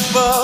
so.